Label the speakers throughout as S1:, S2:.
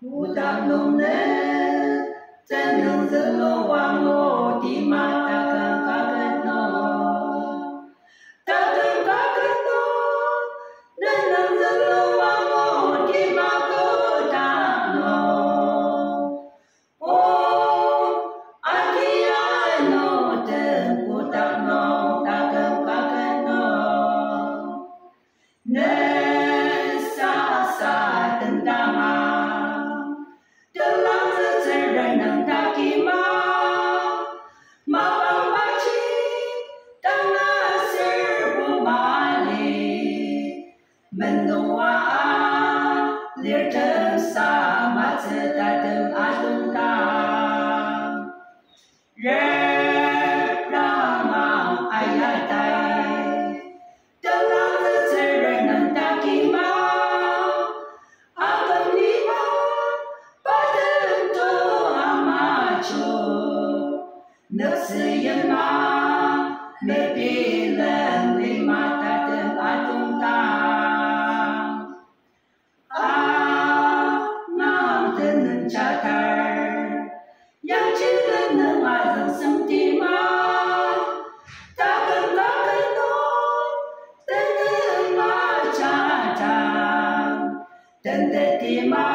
S1: 无当农人，咱农人我往我的妈。Nô a Liệt xa ta từng a tung ta Rep ra mang ai ai tay Tương lai giữa trời đời nâng ta kỳ ma Akan lima Patentu amacho Nước suyên ma Mê bì lên đi tatem Tên tê ti ma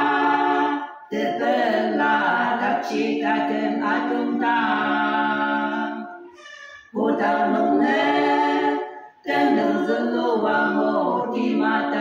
S1: Tê bê la chi ta tên a tung ta. Bồ ta nông nê, Tên nâng dân lô hoàng ngô Ti ma ta